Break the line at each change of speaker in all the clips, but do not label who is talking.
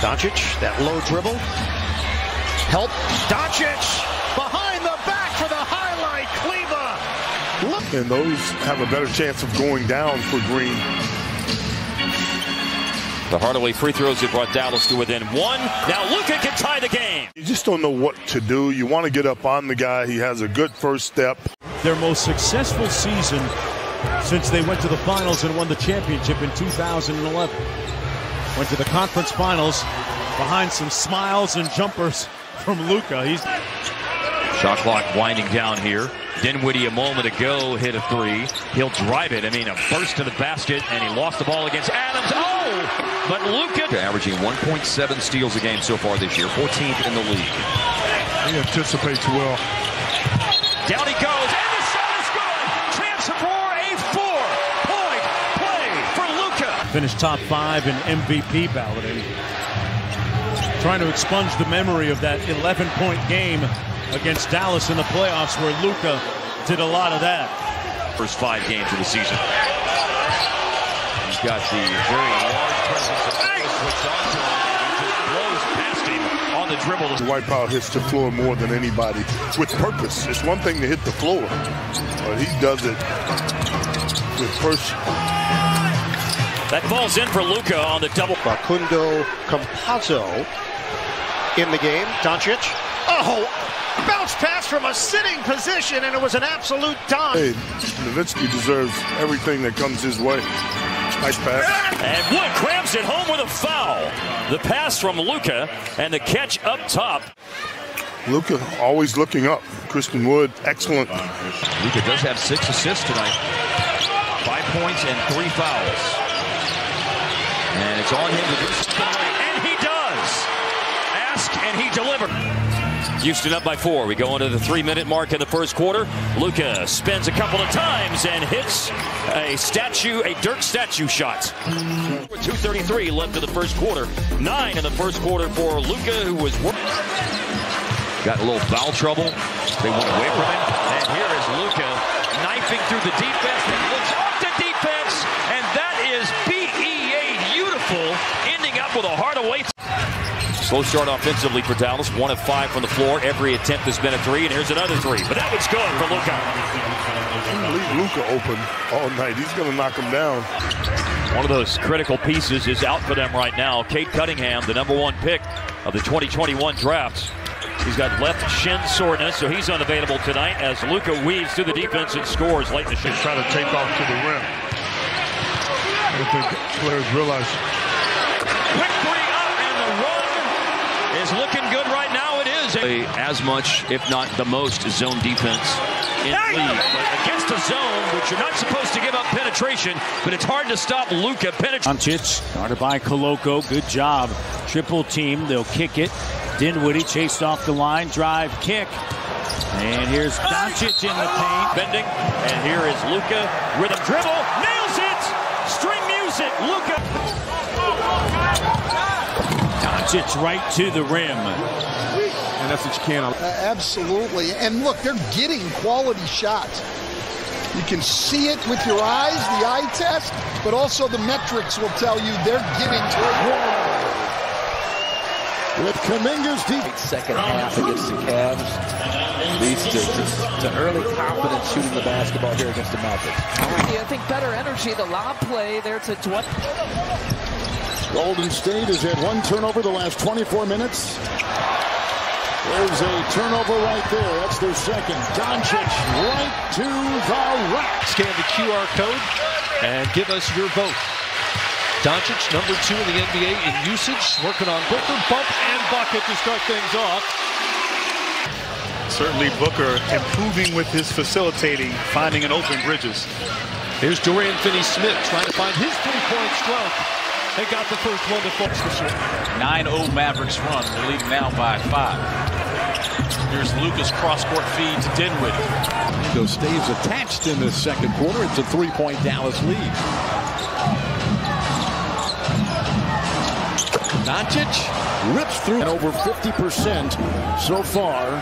Doncic, that low dribble. Help. Doncic behind the back for the highlight. Kleber.
Look. And those have a better chance of going down for Green.
The Hardaway free throws have brought Dallas to within one. Now Luka can tie the game.
You just don't know what to do. You want to get up on the guy. He has a good first step.
Their most successful season since they went to the finals and won the championship in 2011. Went to the conference finals behind some smiles and jumpers from Luka. He's
shot clock winding down here. Dinwiddie a moment ago hit a three. He'll drive it. I mean, a burst to the basket, and he lost the ball against Adams. Oh, but Luka
averaging 1.7 steals a game so far this year, 14th in the league.
He anticipates well.
Down he goes, and the shot is good. Champs for a four-point play for Luka.
Finished top five in MVP balloting. Trying to expunge the memory of that 11-point game against Dallas in the playoffs where Luka did a lot of that.
First five games of the season. He's got the very large presence of switched on to him. He just blows past him on the dribble.
Wipeout hits the floor more than anybody with purpose. It's one thing to hit the floor, but he does it with purpose.
That falls in for Luka on the double.
Facundo Campazzo in the game. Doncic. Oh, bounce pass from a sitting position, and it was an absolute dunk.
Hey, Nowitzki deserves everything that comes his way. Nice pass.
And Wood grabs it home with a foul. The pass from Luka and the catch up top.
Luka always looking up. Christian Wood, excellent.
Luka does have six assists tonight. Five points and three fouls. And it's on him to do something.
And he does. Ask and he delivered. Houston up by four. We go into the three-minute mark in the first quarter. Luka spins a couple of times and hits a statue, a Dirk statue shot. 2.33 left in the first quarter. Nine in the first quarter for Luka, who was...
Got a little foul trouble. They went away from him.
And here is Luka knifing through the defense. And looks off the defense. And that is BEA beautiful, ending up with a Hardaway. Slow start offensively for Dallas. One of five from the floor. Every attempt has been a three, and here's another three. But that one's good for Luka.
Leave Luka open all night. He's going to knock him down.
One of those critical pieces is out for them right now. Cade Cunningham, the number one pick of the 2021 draft. He's got left shin soreness, so he's unavailable tonight as Luka weaves through the defense and scores late in the show.
Trying to take off to the rim. I don't think players realize.
Quick three up, and the run is looking good right now. It is.
As much, if not the most, zone defense in the league.
But against a zone, which you're not supposed to give up penetration, but it's hard to stop Luka penetrating.
Doncic, guarded by Koloko. Good job. Triple team. They'll kick it. Dinwiddie chased off the line. Drive, kick. And here's Doncic in the paint.
Bending. And here is Luka. Rhythm dribble. Nails it. String music. Luka.
Doncic right to the rim.
And that's what you can.
Uh, absolutely. And look, they're getting quality shots. You can see it with your eyes, the eye test, but also the metrics will tell you they're getting to it.
With Kuminga's deep
second half against the Cavs leads to, to, to, early confidence shooting the basketball here against the Mavericks.
I think better energy, the lob play there to, to what?
Golden State has had one turnover the last 24 minutes. There's a turnover right there. That's their second. Doncic right to the rack.
Scan the QR code and give us your vote. Doncic, number two in the NBA in usage, working on Booker, bump and bucket to start things off.
Certainly Booker improving with his facilitating, finding an open Bridges.
Here's Dorian Finney-Smith trying to find his three-point stroke. They got the first one to focus this year.
9-0 Mavericks run. They're leading now by five. Here's Luka's cross-court feed to Dinwiddie.
Go stays attached in the second quarter. It's a three-point Dallas lead. Doncic rips through and over 50% so far.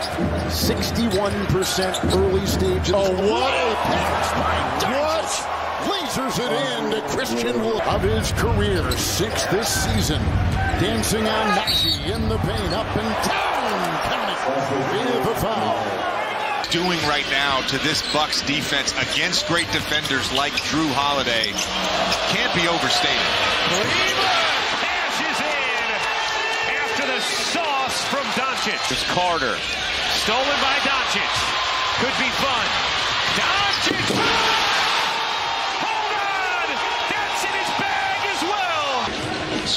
61% early stage. Oh, what a pass by Doncic. Lasers it in to Christian Wood of his career, six this season. Dancing on Nagy in the paint, up and down. Count it. A foul.
Doing right now to this Bucks defense against great defenders like Jrue Holiday can't be overstated.
cashes in after the sauce from Doncic.
It's Carter.
Stolen by Doncic. Could be fun. Doncic. Hold on. That's in his bag as well.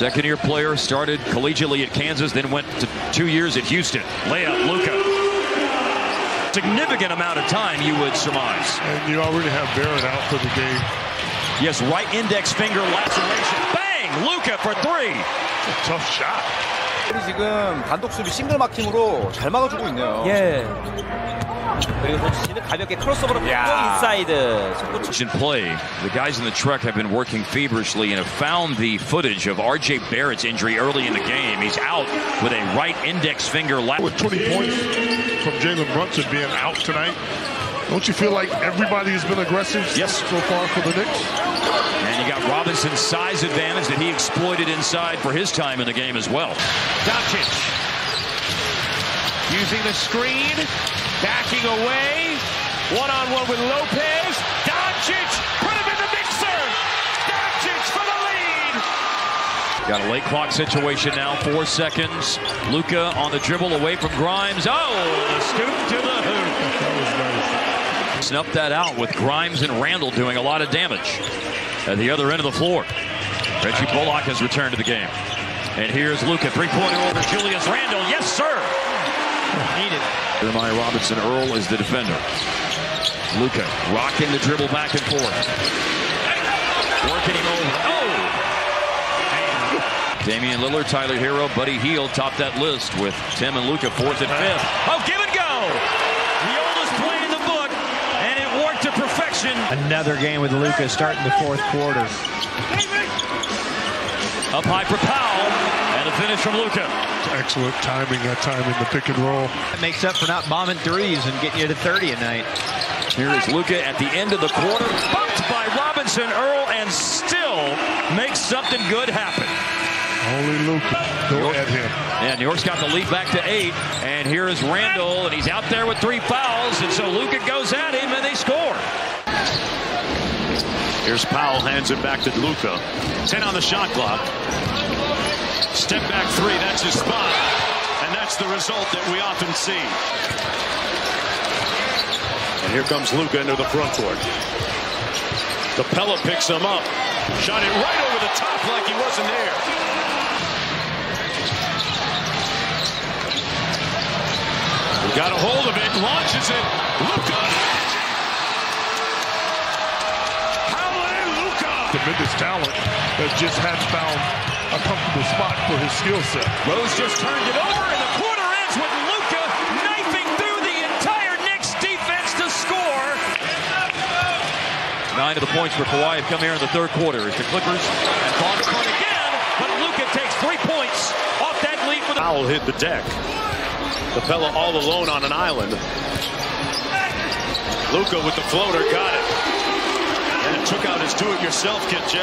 Second year player, started collegiately at Kansas, then went to two years at Houston. Layup, Luka significant amount of time, you would surmise.
And you already have Barrett out for the game.
Yes, right index finger laceration. Bang! Luka for three.
Tough shot.
지금 단독 수비 싱글 막힘으로 잘 막아주고 있네요.
예.
그리고 도치는 가볍게 크로스오버로 또 인사이드.
In play, the guys in the truck have been working feverishly and have found the footage of R.J. Barrett's injury early in the game. He's out with a right index finger.
With 20 points from Jalen Brunson being out tonight, don't you feel like everybody has been aggressive
yes.
so far for the Knicks?
And you got Robinson's size advantage that he exploited inside for his time in the game as well.
Doncic using the screen, backing away, one-on-one with Lopez. Doncic put him in the mixer. Doncic for the lead.
Got a late clock situation now, four seconds. Luka on the dribble away from Grimes. Oh, the scoop to the hoop.
That was nice.
Snuff that out with Grimes and Randle doing a lot of damage at the other end of the floor. Reggie Bullock has returned to the game. And here's Luka, three-pointer over Julius Randle. Yes, sir. Jeremiah Robinson Earl is the defender. Luka rocking the dribble back and forth. Working him over. Oh! Damian Lillard, Tyler Herro, Buddy Hield top that list with Tim and Luka fourth and fifth. Oh, give and go! The oldest play in the book, and it worked to perfection.
Another game with Luka starting the fourth quarter.
Up high for Powell, and a finish from Luka.
Excellent timing that time in the pick and roll.
That makes up for not bombing threes and getting you to 30 a night.
Here is Luka at the end of the quarter, bumped by Robinson Earl, and still makes something good happen.
Only Luka. Go at him.
Yeah, New York's got the lead back to eight, and here is Randle, and he's out there with three fouls, and so Luka goes at him, and they score.
Here's Powell, hands it back to Luka. 10 on the shot clock. Step back three, that's his spot. And that's the result that we often see. And here comes Luka into the front court. Capela picks him up. Shot it right over the top like he wasn't there. He got a hold of it, launches it. Luka. Hamley Luka.
Tremendous talent that just hadn't found a comfortable spot for his skill set.
Rose just turned it over, and the quarter ends with Luka knifing through the entire Knicks defense to score. Nine of the points for Kawhi have come here in the third quarter as the Clippers have gone front again, but Luka takes three points off that lead for the
Powell hit the deck. Capela all alone on an island. Luka with the floater got it. And it took out his do-it-yourself kit, Jeff.